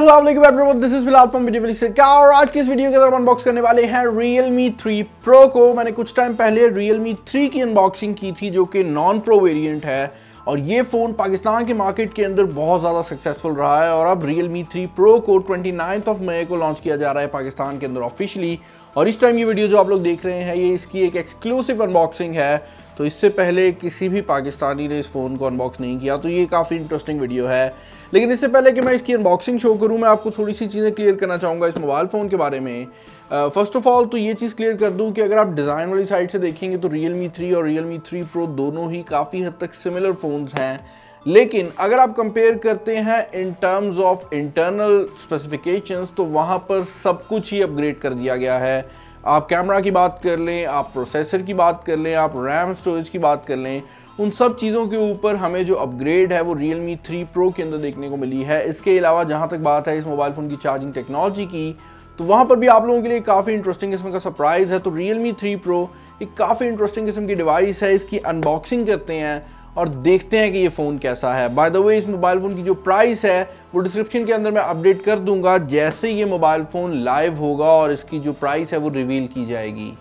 This is फ़िलहाल from video क्या और आज की इस वीडियो के अंदर अनबॉक्स करने वाले हैं Realme 3 Pro को। मैंने कुछ टाइम पहले Realme 3 की अनबॉक्सिंग की थी जो कि नॉन प्रो वेरिएंट है और ये फ़ोन पाकिस्तान के मार्केट के अंदर बहुत ज़्यादा सक्सेसफुल रहा है और अब Realme 3 Pro को 29th ऑफ़ मई को लॉन्च किया जा रहा है पाकिस्तान के अंदर ऑफिशियली और इस टाइम ये वीडियो जो आप लोग देख रहे हैं, ये इसकी एक एक्सक्लूसिव अनबॉक्सिंग है। तो इससे पहले किसी भी पाकिस्तानी ने इस फ़ोन को अनबॉक्स नहीं किया तो ये काफ़ी इंटरेस्टिंग वीडियो है। लेकिन इससे पहले कि मैं इसकी अनबॉक्सिंग शो करूँ, मैं आपको थोड़ी सी चीज़ें क्लियर करना चाहूँगा इस मोबाइल फ़ोन के बारे में। फ़र्स्ट ऑफ़ ऑल तो ये चीज़ क्लियर कर दूँ कि अगर आप डिज़ाइन वाली साइड से देखेंगे तो रियल मी थ्री और रियल मी थ्री प्रो दोनों ही काफ़ी हद तक सिमिलर फ़ोन्स हैं। लेकिन अगर आप कंपेयर करते हैं in terms of internal specifications तो वहाँ पर सब कुछ ही अपग्रेड कर दिया गया है। आप कैमरा की बात कर लें, आप प्रोसेसर की बात कर लें, आप रैम स्टोरेज की बात कर लें, उन सब चीज़ों के ऊपर हमें जो अपग्रेड है वो Realme 3 Pro के अंदर देखने को मिली है। इसके अलावा जहाँ तक बात है इस मोबाइल फ़ोन की चार्जिंग टेक्नोलॉजी की तो वहाँ पर भी आप लोगों के लिए काफ़ी इंटरेस्टिंग किस्म का सरप्राइज़ है। तो Realme 3 Pro एक काफ़ी इंटरेस्टिंग किस्म की डिवाइस है। इसकी अनबॉक्सिंग करते हैं। और देखते हैं कि ये फ़ोन कैसा है। बाय द वे इस मोबाइल फ़ोन की जो प्राइस है, वो डिस्क्रिप्शन के अंदर मैं अपडेट कर दूँगा, जैसे ये मोबाइल फ़ोन लाइव होगा और इसकी जो प्राइस है, वो रिवील की जाएगी।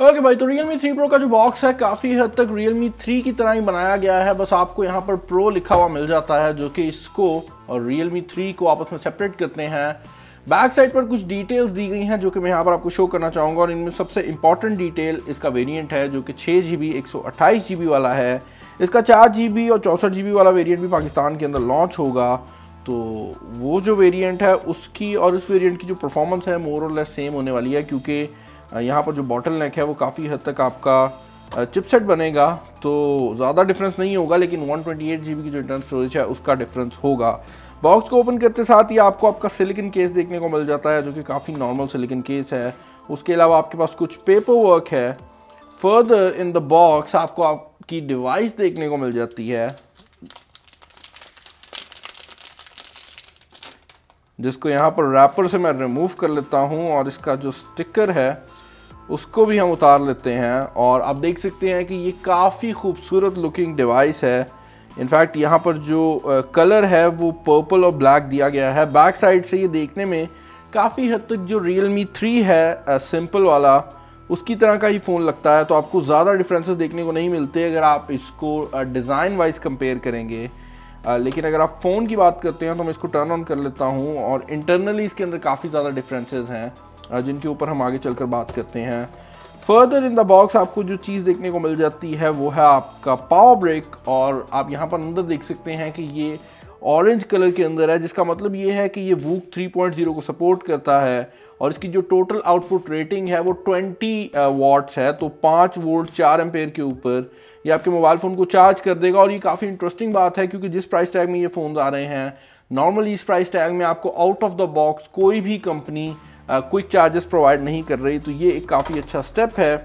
ओके okay भाई तो Realme 3 Pro का जो बॉक्स है, काफ़ी हद तक Realme 3 की तरह ही बनाया गया है। बस आपको यहाँ पर Pro लिखा हुआ मिल जाता है, जो कि इसको और Realme 3 को आपस में सेपरेट करते हैं। बैक साइड पर कुछ डिटेल्स दी गई हैं, जो कि मैं यहाँ पर आपको शो करना चाहूँगा, और इनमें सबसे इंपॉर्टेंट डिटेल इसका वेरिएंट है, जो कि छः जी बी वाला है। इसका चार जी और चौंसठ जी वाला वेरिएंट भी पाकिस्तान के अंदर लॉन्च होगा। तो वो जो वेरिएंट है, उसकी और इस वेरिएंट की जो परफॉर्मेंस है मोर और लेस सेम होने वाली है, क्योंकि यहाँ पर जो बॉटल नेक है, वो काफ़ी हद तक आपका चिपसेट बनेगा। तो ज़्यादा डिफरेंस नहीं होगा, लेकिन 128 जीबी की जो इंटरनल स्टोरेज है, उसका डिफरेंस होगा। बॉक्स को ओपन करते साथ ही आपको आपका सिलिकन केस देखने को मिल जाता है, जो कि काफ़ी नॉर्मल सिलिकन केस है। उसके अलावा आपके पास कुछ पेपर वर्क है। फर्दर इन द बॉक्स आपको आपकी डिवाइस देखने को मिल जाती है। जिसको यहाँ पर रैपर से मैं रिमूव कर लेता हूँ और इसका जो स्टिकर है, उसको भी हम उतार लेते हैं और आप देख सकते हैं कि ये काफ़ी खूबसूरत लुकिंग डिवाइस है। इनफैक्ट यहाँ पर जो कलर है, वो पर्पल और ब्लैक दिया गया है। बैक साइड से ये देखने में काफ़ी हद तक जो रियल मी थ्री है सिंपल वाला उसकी तरह का ही फ़ोन लगता है तो आपको ज़्यादा डिफरेंसेस देखने को नहीं मिलते अगर आप इसको डिज़ाइन वाइज कंपेयर करेंगे। लेकिन अगर आप फ़ोन की बात करते हैं तो मैं इसको टर्न ऑन कर लेता हूँ और इंटरनली इसके अंदर काफ़ी ज़्यादा डिफरेंसेस हैं जिनके ऊपर हम आगे चलकर बात करते हैं। फर्दर इन द बॉक्स आपको जो चीज़ देखने को मिल जाती है, वो है आपका पावर ब्रेक और आप यहाँ पर अंदर देख सकते हैं कि ये ऑरेंज कलर के अंदर है, जिसका मतलब ये है कि ये वूक 3.0 को सपोर्ट करता है और इसकी जो टोटल आउटपुट रेटिंग है वो 20 वाट्स है तो 5 वोल्ट 4 एम्पेयर के ऊपर ये आपके मोबाइल फ़ोन को चार्ज कर देगा और ये काफ़ी इंटरेस्टिंग बात है क्योंकि जिस प्राइस टैग में ये फ़ोन आ रहे हैं नॉर्मली इस प्राइस टैग में आपको आउट ऑफ़ द बॉक्स कोई भी कंपनी क्विक चार्जेस प्रोवाइड नहीं कर रही तो ये एक काफ़ी अच्छा स्टेप है।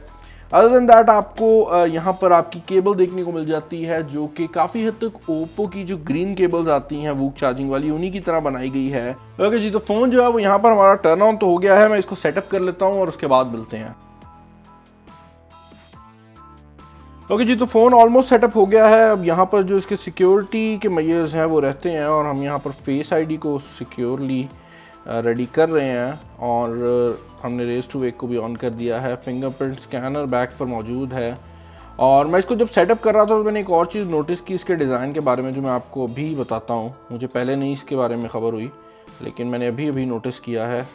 अदर देन दैट आपको यहाँ पर आपकी केबल देखने को मिल जाती है, जो कि काफ़ी हद तक ओप्पो की जो ग्रीन केबल्स आती हैं वूक चार्जिंग वाली, उन्हीं की तरह बनाई गई है। ओके okay जी तो फ़ोन जो है, वो यहाँ पर हमारा टर्न ऑन तो हो गया है, मैं इसको सेटअप कर लेता हूँ और उसके बाद मिलते हैं। ओके okay जी तो फ़ोन ऑलमोस्ट सेटअप हो गया है। अब यहाँ पर जो इसके सिक्योरिटी के मैयर्स हैं, वो रहते हैं और हम यहाँ पर फेस आईडी को सिक्योरली रेडी कर रहे हैं और हमने रेस टू वेक को भी ऑन कर दिया है। फिंगरप्रिंट स्कैनर बैक पर मौजूद है। और मैं इसको जब सेटअप कर रहा था तो मैंने एक और चीज़ नोटिस की इसके डिज़ाइन के बारे में जो मैं आपको अभी बताता हूँ। मुझे पहले नहीं इसके बारे में ख़बर हुई, लेकिन मैंने अभी अभी नोटिस किया है।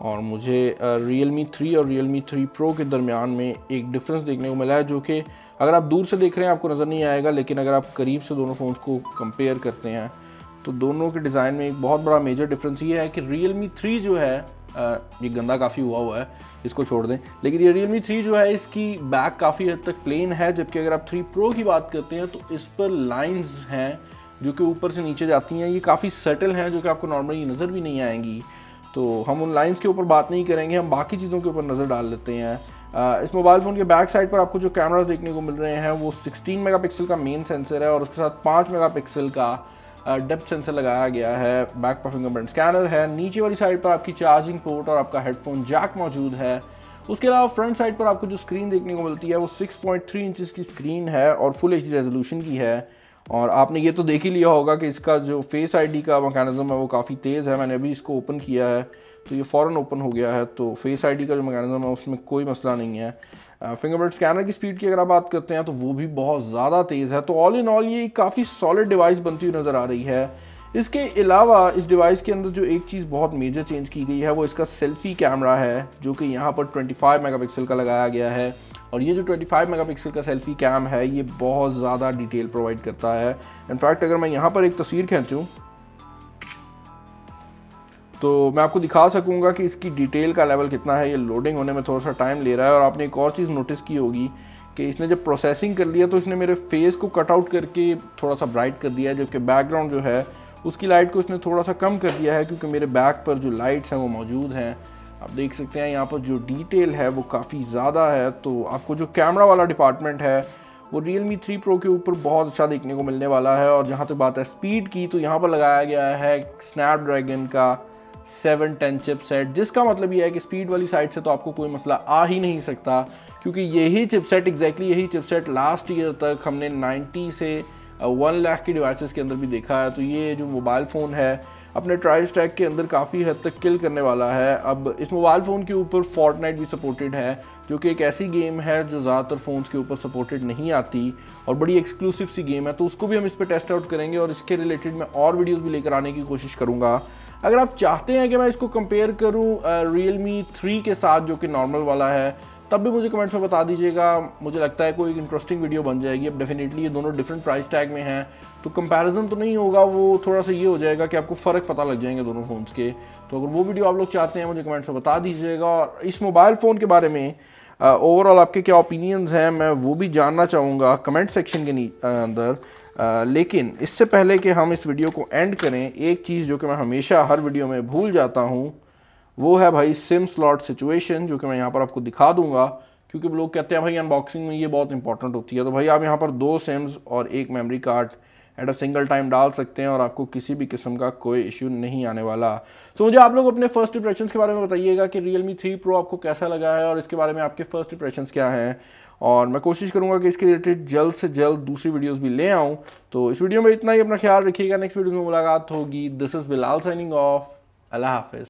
और मुझे रियल मी थ्री और रियल मी थ्री प्रो के दरमियान में एक डिफरेंस देखने को मिला है, जो कि अगर आप दूर से देख रहे हैं, आपको नज़र नहीं आएगा, लेकिन अगर आप करीब से दोनों फ़ोन्स को कंपेयर करते हैं तो दोनों के डिज़ाइन में एक बहुत बड़ा मेजर डिफरेंस ये है कि रियल मी थ्री जो है ये गंदा काफ़ी हुआ हुआ है, इसको छोड़ दें। लेकिन ये रियल मी थ्री जो है, इसकी बैक काफ़ी हद तक प्लेन है, जबकि अगर आप थ्री प्रो की बात करते हैं तो इस पर लाइंस हैं जो कि ऊपर से नीचे जाती हैं। ये काफ़ी सेटल हैं, जो कि आपको नॉर्मली नज़र भी नहीं आएँगी। तो हम उन लाइंस के ऊपर बात नहीं करेंगे, हम बाकी चीज़ों के ऊपर नज़र डाल लेते हैं। इस मोबाइल फ़ोन के बैक साइड पर आपको जो कैमराज देखने को मिल रहे हैं, वो 16 मेगापिक्सल का मेन सेंसर है और उसके साथ 5 मेगापिक्सल का डेप्थ सेंसर लगाया गया है बैक पर फिंगरप्रिंट स्कैनर है, नीचे वाली साइड पर आपकी चार्जिंग पोर्ट और आपका हेडफोन जैक मौजूद है। उसके अलावा फ्रंट साइड पर आपको जो स्क्रीन देखने को मिलती है, वो 6.3 इंचेस की स्क्रीन है और फुल एचडी रेजोल्यूशन की है। और आपने ये तो देख ही लिया होगा कि इसका जो फेस आईडी का मैकेनिज्म है, वो काफ़ी तेज़ है। मैंने अभी इसको ओपन किया है तो ये फ़ौरन ओपन हो गया है तो फेस आईडी का जो मैकेनिज्म है, उसमें कोई मसला नहीं है। फिंगरप्रिंट स्कैनर की स्पीड की अगर आप बात करते हैं तो वो भी बहुत ज़्यादा तेज़ है। तो ऑल इन ऑल ये काफ़ी सॉलिड डिवाइस बनती हुई नज़र आ रही है। इसके अलावा इस डिवाइस के अंदर जो एक चीज़ बहुत मेजर चेंज की गई है, वो इसका सेल्फी कैमरा है, जो कि यहाँ पर 25 मेगापिक्सल का लगाया गया है। और ये जो 25 मेगापिक्सल का सेल्फी कैम है, ये बहुत ज़्यादा डिटेल प्रोवाइड करता है। इनफैक्ट अगर मैं यहाँ पर एक तस्वीर खींचूँ तो मैं आपको दिखा सकूँगा कि इसकी डिटेल का लेवल कितना है, ये लोडिंग होने में थोड़ा सा टाइम ले रहा है और आपने एक और चीज़ नोटिस की होगी कि इसने जब प्रोसेसिंग कर लिया तो इसने मेरे फेस को कट आउट करके थोड़ा सा ब्राइट कर दिया है, जबकि बैकग्राउंड जो है, उसकी लाइट को इसने थोड़ा सा कम कर दिया है क्योंकि मेरे बैक पर जो लाइट्स हैं वो मौजूद हैं। आप देख सकते हैं यहाँ पर जो डिटेल है वो काफ़ी ज़्यादा है तो आपको जो कैमरा वाला डिपार्टमेंट है, वो रियल मी थ्री प्रो के ऊपर बहुत अच्छा देखने को मिलने वाला है और जहाँ तक बात है स्पीड की तो यहाँ पर लगाया गया है स्नैपड्रैगन का सेवन टेन चिप सेट जिसका मतलब ये है कि स्पीड वाली साइड से तो आपको कोई मसला आ ही नहीं सकता, क्योंकि यही चिपसेट एग्जैक्टली यही चिपसेट लास्ट ईयर तक हमने 90 से वन लाख की डिवाइसेस के अंदर भी देखा है। तो ये जो मोबाइल फ़ोन है, अपने ट्राई स्टैक के अंदर काफ़ी हद तक किल करने वाला है। अब इस मोबाइल फ़ोन के ऊपर फोर्टनाइट भी सपोर्टेड है, जो कि एक ऐसी गेम है जो ज़्यादातर फ़ोन्स के ऊपर सपोर्टेड नहीं आती, और बड़ी एक्सक्लूसिव सी गेम है। तो उसको भी हम इस पर टेस्ट आउट करेंगे, और इसके रिलेटेड मैं और वीडियोज़ भी लेकर आने की कोशिश करूँगा। अगर आप चाहते हैं कि मैं इसको कंपेयर करूँ रियल मी थ्री के साथ, जो कि नॉर्मल वाला है, तब भी मुझे कमेंट्स में बता दीजिएगा। मुझे लगता है कोई इंटरेस्टिंग वीडियो बन जाएगी। अब डेफिनेटली ये दोनों डिफरेंट प्राइस टैग में हैं। तो कंपैरिजन तो नहीं होगा, वो थोड़ा सा ये हो जाएगा कि आपको फ़र्क पता लग जाएँगे दोनों फ़ोन्स के। तो अगर वो वीडियो आप लोग चाहते हैं, मुझे कमेंट्स में बता दीजिएगा। और इस मोबाइल फ़ोन के बारे में ओवरऑल आपके क्या ओपिनियंस हैं, मैं वो भी जानना चाहूँगा। कमेंट सेक्शन के अंदर। लेकिन इससे पहले कि हम इस वीडियो को एंड करें, एक चीज़ जो कि मैं हमेशा हर वीडियो में भूल जाता हूँ, वो है भाई सिम स्लॉट सिचुएशन जो कि मैं यहाँ पर आपको दिखा दूँगा, क्योंकि लोग कहते हैं, भाई अनबॉक्सिंग में ये बहुत इंपॉर्टेंट होती है। तो भाई, आप यहाँ पर दो सिम्स और एक memory card at a single time डाल सकते हैं और आपको किसी भी किस्म का कोई इश्यू नहीं आने वाला। सो so, मुझे आप लोग अपने फ़र्स्ट इंप्रेशन के बारे में बताइएगा कि रियल मी थ्री प्रो आपको कैसा लगा है और इसके बारे में आपके फ़र्स्ट इंप्रेशन क्या हैं। और मैं कोशिश करूँगा कि इसके रिलेटेड जल्द से जल्द दूसरी वीडियोस भी ले आऊँ। तो इस वीडियो में इतना ही अपना ख्याल रखिएगा। नेक्स्ट वीडियो में मुलाकात होगी। This is Bilal signing off अल्लाह हाफिज़।